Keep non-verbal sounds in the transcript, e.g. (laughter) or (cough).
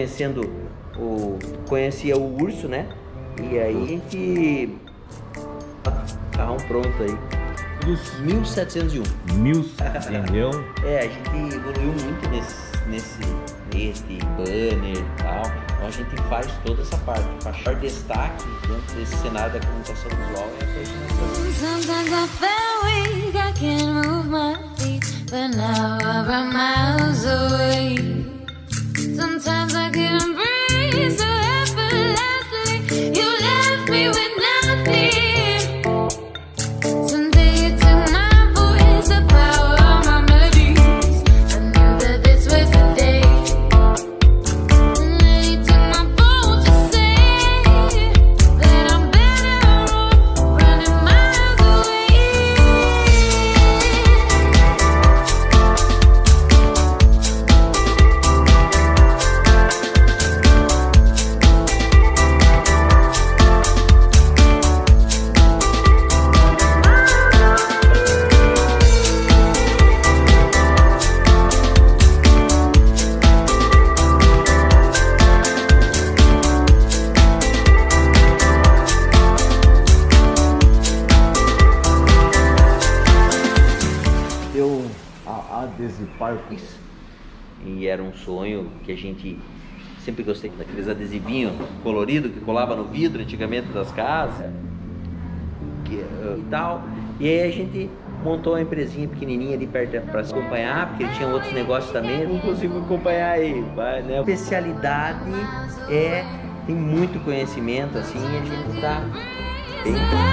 conhecendo o. conhecia o urso, né? E aí a gente. Carrão pronto aí. Dos 1701. mil, entendeu? (laughs) É, a gente evoluiu muito nesse, nesse, nesse banner e tal. Então a gente faz toda essa parte. O maior destaque dentro desse cenário da comunicação visual é a personalização. A adesipar Isso. E era um sonho que a gente sempre gostei daqueles adesivinhos coloridos que colava no vidro antigamente das casas que, eh, e tal. E aí a gente montou uma empresinha pequenininha ali perto para se acompanhar, porque ele tinha outros negócios também. Não consigo acompanhar aí, vai, né? A especialidade é tem muito conhecimento assim, a gente tá bem